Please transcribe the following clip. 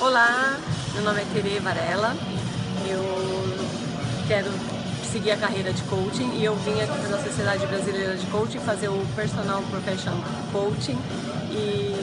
Olá, meu nome é Tere Varela, eu quero seguir a carreira de coaching e eu vim aqui pela Sociedade Brasileira de Coaching fazer o Personal Professional Coaching. E